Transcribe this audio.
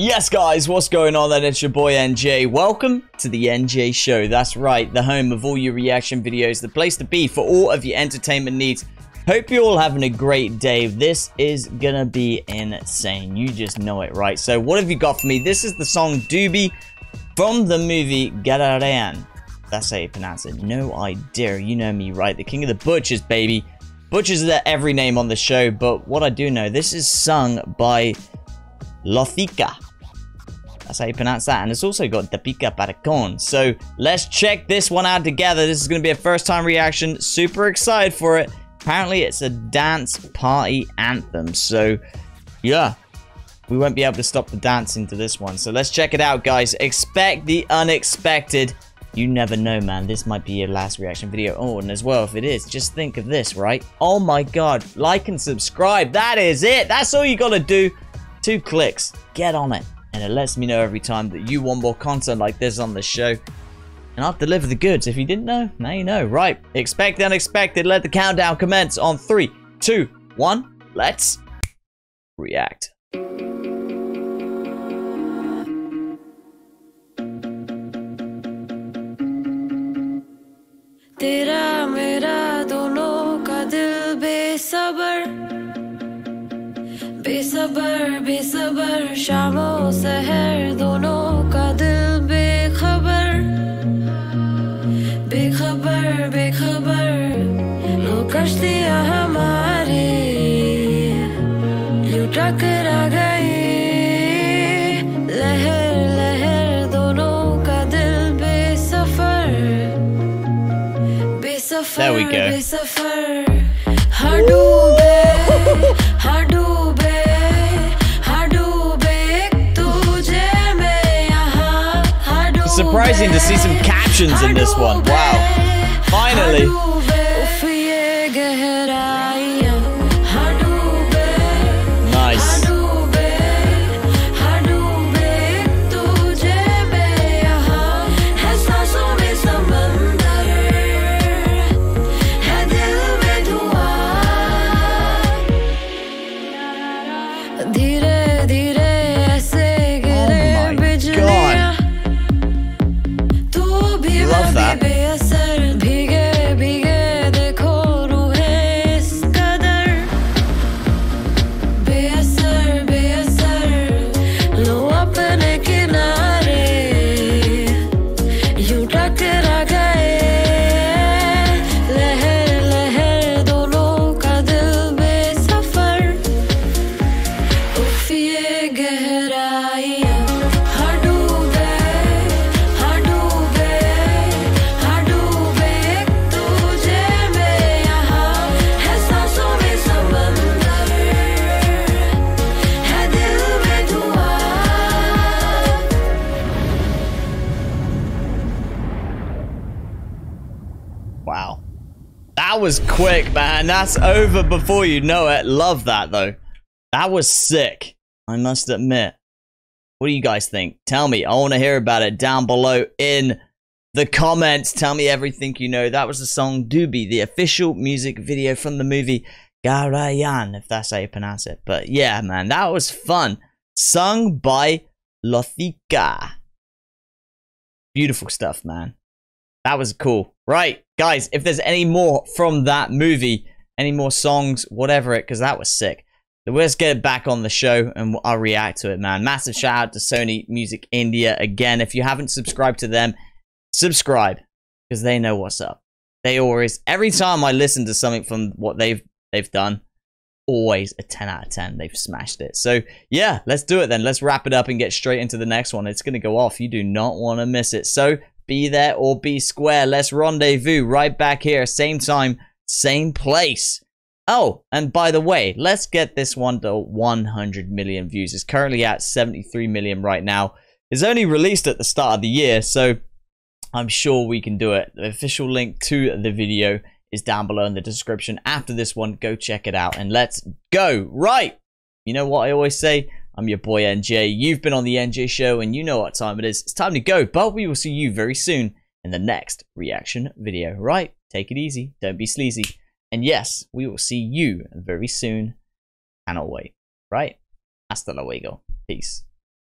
Yes, guys, what's going on then? It's your boy NJ. Welcome to the NJ Show. That's right, the home of all your reaction videos, the place to be for all of your entertainment needs. Hope you're all having a great day. This is gonna be insane. You just know it, right? So, what have you got for me? This is the song Doobey from the movie Gehraiyaan. That's how you pronounce it. No idea. You know me, right? The king of the butchers, baby. Butchers are every name on the show, but what I do know, this is sung by Lothika. That's how you pronounce that. And it's also got Dapika Paracon. So let's check this one out together. This is going to be a first time reaction. Super excited for it. Apparently it's a dance party anthem. So yeah, we won't be able to stop the dancing to this one. So let's check it out, guys. Expect the unexpected. You never know, man. This might be your last reaction video. Oh, and as well, if it is, just think of this, right? Oh my god. Like and subscribe. That is it. That's all you got to do. Two clicks, get on it and it lets me know every time that you want more content like this on the show. And I'll deliver the goods. If you didn't know, now you know. Right, expect the unexpected. Let the countdown commence on three, two, one. Let's react. Did I बेसबर बेसबर शामों सहर दोनों का दिल बेखबर बेखबर बेखबर लो कश्तियाँ हमारी यूं टकरा गई लहर लहर दोनों का दिल बेसफर बेसफर There we go. बेसफर हाँ डूबे हाँ डूबे Surprising to see some captions in this one. Wow. Finally. That was quick, man. That's over before you know it. Love that, though. That was sick. I must admit. What do you guys think? Tell me. I want to hear about it down below in the comments. Tell me everything you know. That was the song Doobey, the official music video from the movie Gehraiyaan, if that's how you pronounce it. But yeah, man, that was fun. Sung by Lothika. Beautiful stuff, man. That was cool. Right, guys, if there's any more from that movie, any more songs, whatever it, because that was sick. Let's get it back on the show and I'll react to it, man. Massive shout out to Sony Music India again. If you haven't subscribed to them, subscribe because they know what's up. They always, every time I listen to something from what they've they've done, always a 10 out of 10. They've smashed it. So yeah, let's do it then. Let's wrap it up and get straight into the next one. It's gonna go off. You do not want to miss it. So be there or be square. Let's rendezvous right back here, same time, same place. Oh, and by the way, let's get this one to 100 million views. It's currently at 73 million right now. It's only released at the start of the year, so I'm sure we can do it. The official link to the video is down below in the description. After this one, go check it out and let's go. Right. You know what I always say? I'm your boy NJ. You've been on the NJ show and you know what time it is. It's time to go, but we will see you very soon in the next reaction video. Right? Take it easy. Don't be sleazy. And yes, we will see you very soon. And I'll wait. Right? Hasta luego. Peace.